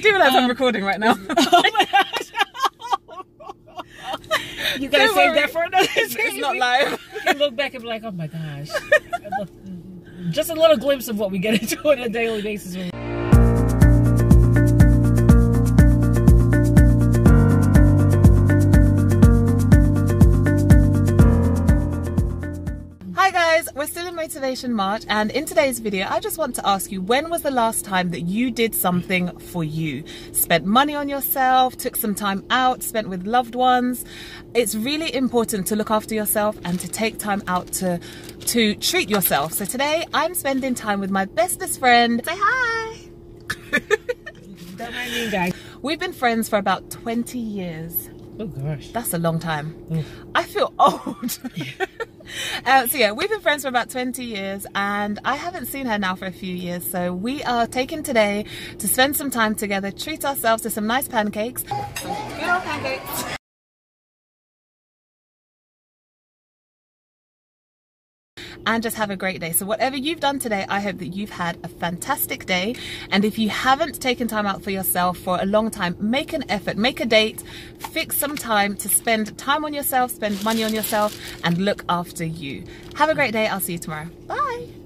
Do you realize I'm um, recording right now? oh my gosh. you gotta save that for another it's, it's not live. Look back and be like, oh my gosh. Just a little glimpse of what we get into on a daily basis. Guys, we're still in Motivation March and in today's video I just want to ask you when was the last time that you did something for you? Spent money on yourself, took some time out, spent with loved ones. It's really important to look after yourself and to take time out to to treat yourself. So today I'm spending time with my bestest friend. Say hi! Don't mind me, guys. We've been friends for about 20 years. Oh gosh. That's a long time. Mm. I feel old. uh, so yeah, we've been friends for about 20 years and I haven't seen her now for a few years. So we are taking today to spend some time together, treat ourselves to some nice pancakes. Some good old pancakes. and just have a great day. So whatever you've done today, I hope that you've had a fantastic day. And if you haven't taken time out for yourself for a long time, make an effort, make a date, fix some time to spend time on yourself, spend money on yourself and look after you. Have a great day. I'll see you tomorrow. Bye.